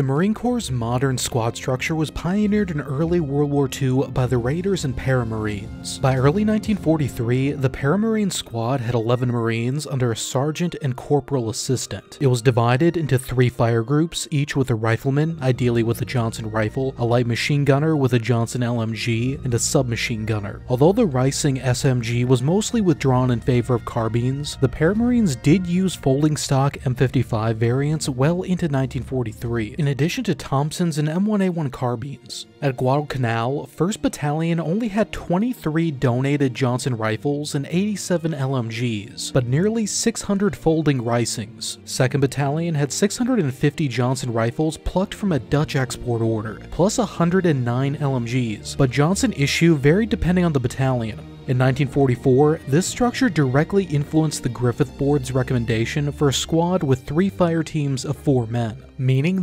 The Marine Corps' modern squad structure was pioneered in early World War II by the Raiders and Paramarines. By early 1943, the Paramarine squad had 11 Marines under a sergeant and corporal assistant. It was divided into three fire groups, each with a rifleman, ideally with a Johnson rifle, a light machine gunner with a Johnson LMG, and a submachine gunner. Although the Reising SMG was mostly withdrawn in favor of carbines, the Paramarines did use folding stock M55 variants well into 1943 in addition to Thompson's and M1A1 carbines. At Guadalcanal, 1st Battalion only had 23 donated Johnson rifles and 87 LMGs, but nearly 600 folding Reisings. 2nd Battalion had 650 Johnson rifles plucked from a Dutch export order, plus 109 LMGs, but Johnson issue varied depending on the battalion. In 1944, this structure directly influenced the Griffith Board's recommendation for a squad with three fire teams of four men, meaning